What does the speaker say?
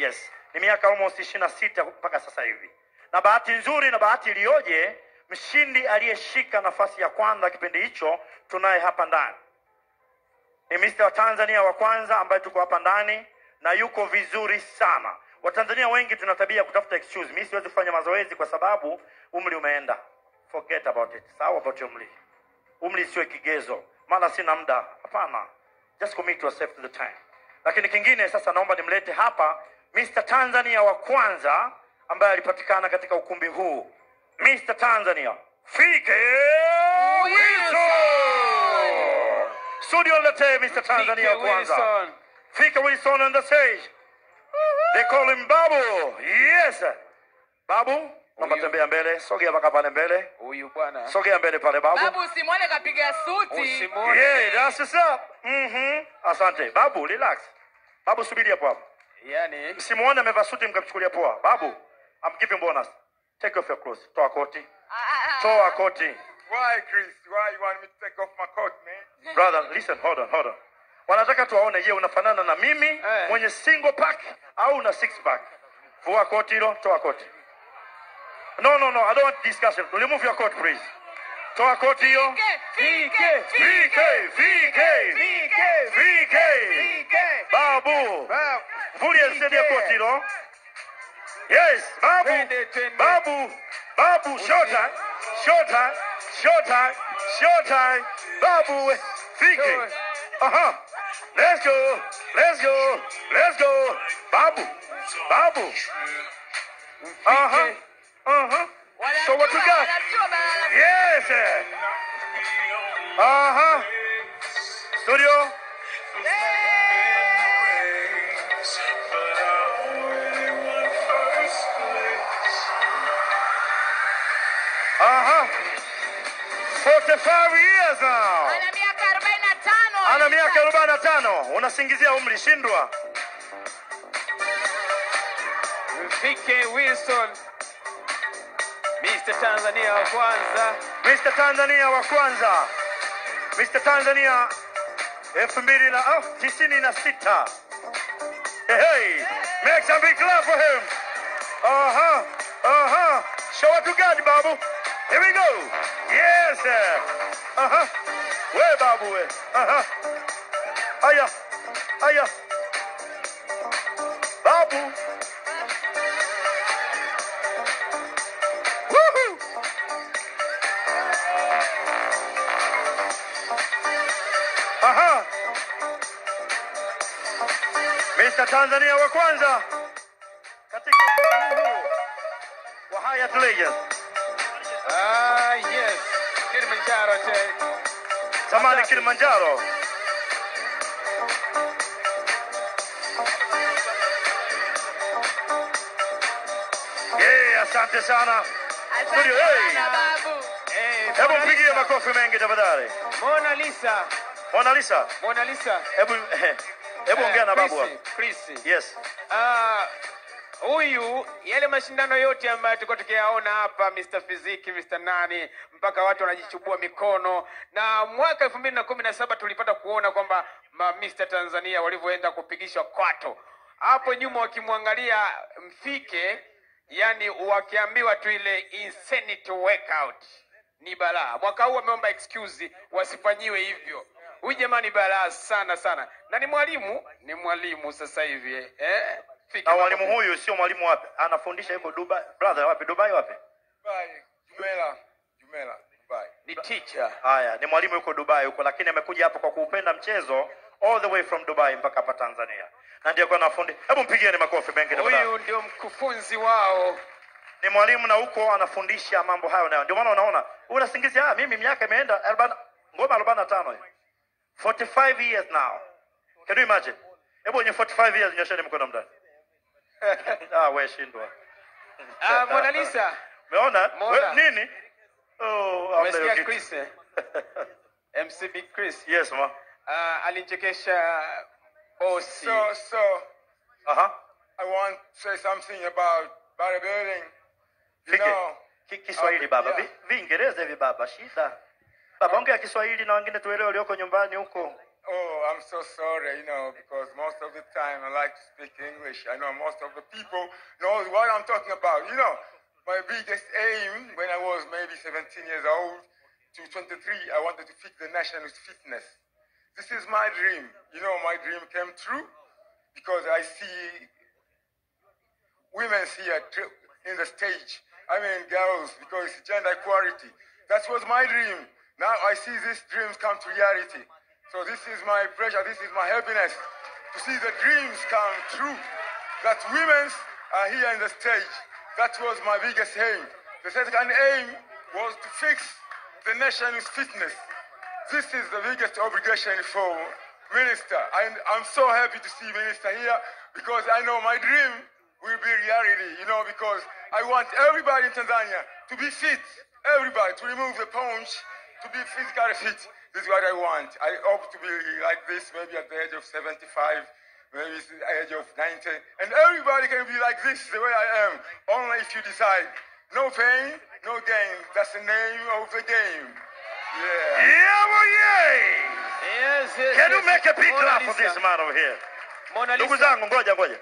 Yes, ni miaka almost ishirini na sita mpaka sasa hivi, na bahati nzuri na bahati iliyoje, mshindi aliyeshika nafasi ya kwanza kipindi hicho tunaye hapa ndani ni Mr. wa Tanzania wa kwanza ambaye tuko hapa ndani na yuko vizuri sana. Watanzania wengi tuna tabia kutafuta excuse. Mimi siwezi kufanya mazoezi kwa sababu umri umeenda. Forget about it. Sawa about umri. Umri sio kigezo. Maana sina muda. Hapana. Just commit yourself to the time. Lakini kingine sasa naomba nimlete hapa Mr. Tanzania wa kwanza ambaye alipatikana katika ukumbi huu. Mr. Tanzania. Fike Wilson. Studio letee Mr. Tanzania wa kwanza. Wilson. Fika Wilson on the stage. They call him Babu. Yes. Babu, naomba tembea mbele. Sogea mpaka pale mbele. Huyu bwana Sogea mbele pale Babu. Babu usimwone kapiga suti. usimwone. Yeah, that's it. Mhm. Mhm. Asante. Babu, relax. Babu subiri hapo hapo. Yani Msimuone amevaa suti mkamchukulia poa. Babu, I'm giving bonus. Take off your clothes. Toa koti. Toa koti. Why, Chris? Why you want me to take off my coat, man? Brother, listen, hold on, hold on. Wanataka tuwaone, je, unafanana na mimi Eh. mwenye single pack au una six pack? Vua koti hilo, toa koti. No, no, no, I don't want discussion. Remove your coat, please. Toa koti hiyo. VK, VK, VK, VK. VK. Babu, vulia zidi ya koti hilo. Yes, babu, Twende, twende. babu, babu, short time, short time, short time, short time. Babu, VK. Sure. Uh-huh. Let's go. Let's go. Let's go. Babu. Babu. Uh-huh. Uh-huh. So what you Wanajua, got? wanajua bana. Yes. Uh-huh. Studio. 45 years now. Ana miaka 45. Ana miaka 45. Unasingizia umri shindwa. Mfike Wilson Mr. Tanzania wa kwanza Mr. Tanzania wa kwanza. Mr. Tanzania elfu mbili na oh, tisini na sita. Hey, hey. Make some big clap for him. Aha. Uh-huh. Uh-huh. Show what you got, Babu. Here we go. Yes. sir. Uh-huh. Where, Babu? Uh-huh. Aya. Aya. Babu. Woohoo. Aha. Mr. Tanzania wa kwanza katika huu wa Hyatt Legends. Ah yes Kilimanjaro te Zamani Kilimanjaro. Yeah, asante sana. Studio, hey. sana babu. eh Hebu Mona mpigie makofi mengi tafadhali. Mona Lisa Mona Lisa, Mona Lisa hebu hebu ongea na babu hapo. Chris. Yes. Ah, huyu yale mashindano yote ambayo tulikuwa tukiyaona hapa Mr. Fiziki, Mr. nani mpaka watu wanajichubua mikono, na mwaka elfu mbili na kumi na saba tulipata kuona kwamba Mr. Tanzania walivyoenda kupigishwa kwato hapo nyuma, wakimwangalia Mfike, yani wakiambiwa tu ile insanity workout ni balaa. Mwaka huu wameomba excuse wasifanyiwe hivyo. Huyu jamani balaa sana sana, na ni mwalimu, ni mwalimu sasa hivi eh? Na mwalimu huyu sio mwalimu wapi? Anafundisha yuko Dubai. Brother, wapi? Dubai wapi? Dubai, Jumela, Jumela, Dubai. ni teacher. Haya, ni mwalimu yuko Dubai huko, lakini amekuja hapa kwa kuupenda mchezo all the way from Dubai mpaka hapa Tanzania, na ndio kwa nafundi Hebu mpigieni makofi mengi tafadhali. Huyu ndio mkufunzi wao. Ni mwalimu na huko anafundisha mambo hayo nayo, ndio maana unaona unasingizia, ah, mimi miaka imeenda 40 ngoma 45 hiyo 45 years now. Can you imagine? Hebu wenye 45 years nyosheni mkono mndani. ah, we shindwa. Ah, Mona Lisa, Umeona? Mona. We- Nini? Oh, umesikia. Chris eh? MCB Chris Yes, ma. ah, alinchekesha bosi. So, so Aha. I want to say something about bodybuilding. You Fike. know, Ki- Kiswahili Okay, baba, yeah. Vi- Viingereza hivi baba, shida. Baba ongea Kiswahili na wengine tuelewe walioko nyumbani huko. Oh, I'm so sorry, you know, because most of the time I like to speak English. I know most of the people know what I'm talking about. You know, my biggest aim when I was maybe 17 years old to 23, I wanted to fix the nation's fitness. This is my dream. You know, my dream came true because I see women here in the stage. I mean, girls, because it's gender equality. That was my dream. Now I see these dreams come to reality. So this is my pleasure, this is my happiness to see the dreams come true. That women are here in the stage. That was my biggest aim. The second aim was to fix the nation's fitness. This is the biggest obligation for minister. And I'm so happy to see minister here because I know my dream will be reality, you know, because I want everybody in Tanzania to be fit. Everybody to remove the punch, to be physically fit. This is what I want. I hope to be like this maybe at the age of 75, maybe at the age of 90. And everybody can be like this the way I am, only if you decide. No pain, no gain. That's the name of the game. Yeah. Yeah, well, yeah. Yes, yes, Can you yes. make a big Mona clap for this man over here? Mona Ndugu Lisa. zangu, ngoja ngoja.